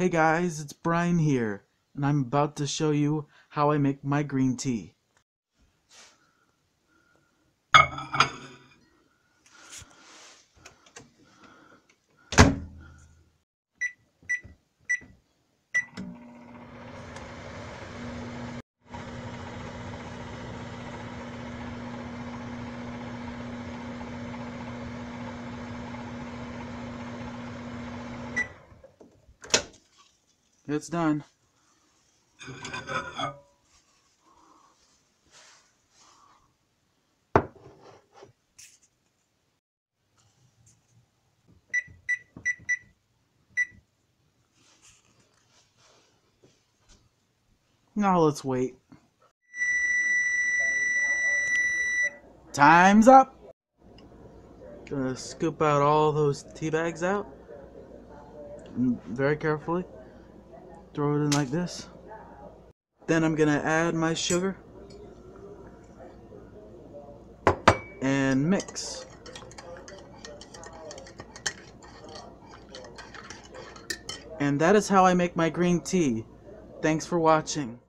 Hey guys, it's Bryan here, and I'm about to show you how I make my green tea. It's done. Now let's wait. Time's up! Gonna scoop out all those tea bags out. Mm, very carefully. Throw it in like this. Then I'm gonna add my sugar. And mix. And that is how I make my green tea. Thanks for watching.